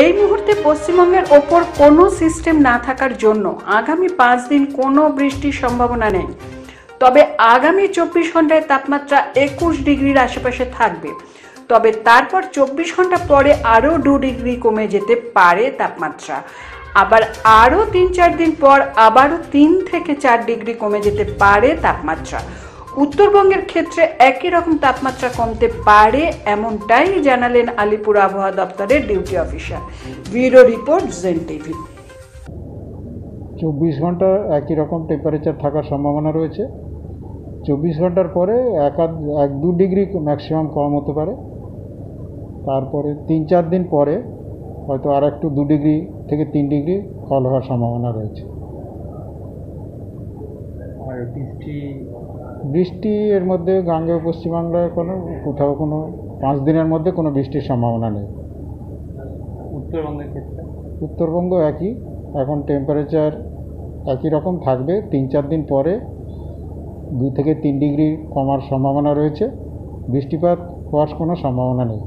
এই মুহূর্তে পশ্চিমবঙ্গের ওপর কোনো সিস্টেম না থাকার জন্য আগামী পাঁচ দিন কোনো বৃষ্টির সম্ভাবনা নেই। তবে আগামী চব্বিশ ঘন্টায় তাপমাত্রা একুশ ডিগ্রির আশেপাশে থাকবে। তবে তারপর চব্বিশ ঘণ্টা পরে আরও দু ডিগ্রি কমে যেতে পারে তাপমাত্রা। আবার আরও তিন চার দিন পর আবারও তিন থেকে চার ডিগ্রি কমে যেতে পারে তাপমাত্রা। উত্তরবঙ্গের ক্ষেত্রে একই রকম তাপমাত্রা কমতে পারে এমনটাই জানালেন আলিপুর আবহাওয়া দপ্তরের ডিউটি অফিসার। ব্যুরো রিপোর্ট জেন টিভি। চব্বিশ ঘণ্টা একই রকম টেম্পারেচার থাকার সম্ভাবনা রয়েছে। চব্বিশ ঘণ্টার পরে এক আধ এক দু ডিগ্রি ম্যাক্সিমাম কম হতে পারে। তারপরে তিন চার দিন পরে হয়তো আর একটু দু ডিগ্রি থেকে তিন ডিগ্রি ফল হওয়ার সম্ভাবনা রয়েছে। আর বৃষ্টি বৃষ্টি এর মধ্যে গাঙ্গেয় পশ্চিমবাংলায় কোনো কোথাও কোনো পাঁচ দিনের মধ্যে কোনো বৃষ্টির সম্ভাবনা নেই। উত্তরবঙ্গের ক্ষেত্রে? উত্তরবঙ্গ একই এখন টেম্পারেচার একই রকম থাকবে। তিন চার দিন পরে দুই থেকে তিন ডিগ্রি কমার সম্ভাবনা রয়েছে। বৃষ্টিপাত হওয়ার কোনো সম্ভাবনা নেই।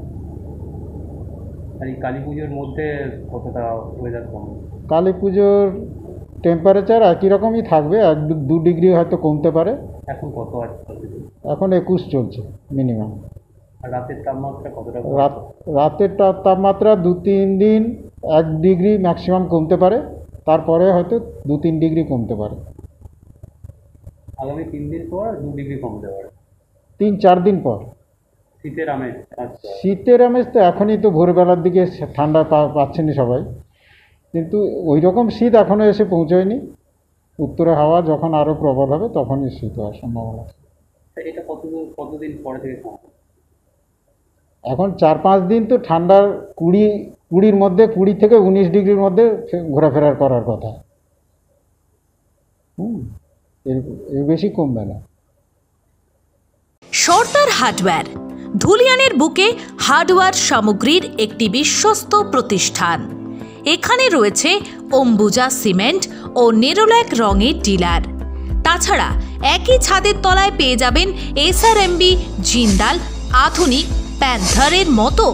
আর এই কালী পুজোর মধ্যে কতটা ওয়েদার কম কালী পুজোর টেম্পারেচার একই রকমই থাকবে। এক দু- দু ডিগ্রি হয়তো কমতে পারে। এখন কত আছে এখন একুশ চলছে মিনিমাম রাতের তাপমাত্রা কতটা রাত রাতের তাপমাত্রা দু তিন দিন এক ডিগ্রি ম্যাক্সিমাম কমতে পারে তারপরে হয়তো দু তিন ডিগ্রি কমতে পারে। আগামী তিন দিন পর দু ডিগ্রি কমতে পারে? তিন চার দিন পর। শীতের আমেজ শীতের আমেজ তো এখনই তো ভোরবেলার দিকে ঠান্ডা পা- পাচ্ছেনই সবাই। কিন্তু ওই রকম শীত এখনও এসে পৌঁছয়নি। উত্তরে হাওয়া যখন আরও প্রবল হবে তখনই শীত হওয়ার সম্ভাবনা তা এটা কত কতদিন পরে থেকে এখন চার পাঁচ দিন তো ঠান্ডার কুড়ি কুড়ির মধ্যে কুড়ি থেকে উনিশ ডিগ্রির মধ্যে ফে- ঘোরাফেরা করার কথা। হুম এর এর বেশি কমবে না। সর্দার হার্ডওয়্যার ধুলিয়ানের বুকে হার্ডওয়্যার সামগ্রীর একটি বিশ্বস্ত প্রতিষ্ঠান। এখানে রয়েছে অম্বুজা সিমেন্ট ও নেরোল্যাক রঙের ডিলার। তাছাড়া একই ছাদের তলায় পেয়ে যাবেন এসআরএমবি জিন্দাল আধুনিক প্যান্থারের মতো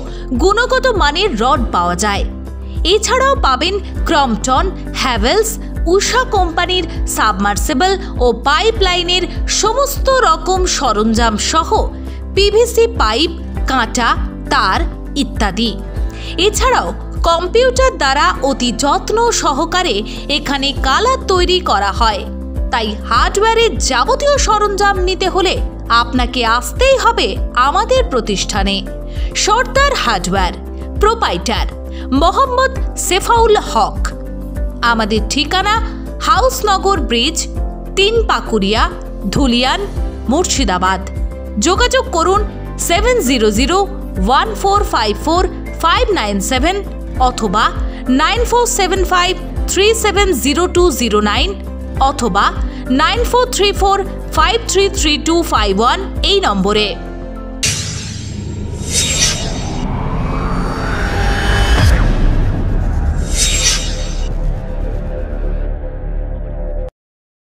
গুণগত মানের রড পাওয়া যায়। এছাড়াও পাবেন ক্রমটন হ্যাভেলস, উষা কোম্পানির সাবমার্সেবল ও পাইপলাইনের সমস্ত রকম সরঞ্জাম সহ পিভিসি পাইপ, কাঁটা, তার ইত্যাদি। এছাড়াও কম্পিউটার দ্বারা অতি যত্ন সহকারে এখানে কালার তৈরি করা হয়। তাই হার্ডওয়্যারের যাবতীয় সরঞ্জাম নিতে হলে আপনাকে আসতেই হবে আমাদের প্রতিষ্ঠানে। Sardar hardware, proprietor, Mohammad Sefaul Haque. আমাদের ঠিকানা হাউসনগর ব্রিজ, তিন পাকুড়িয়া, ধুলিয়ান, মুর্শিদাবাদ। যোগাযোগ করুন seven zero zero one four five four five nine seven অথবা nine four seven five three seven zero two zero nine অথবা nine four three four five three three two five one এই নম্বরে।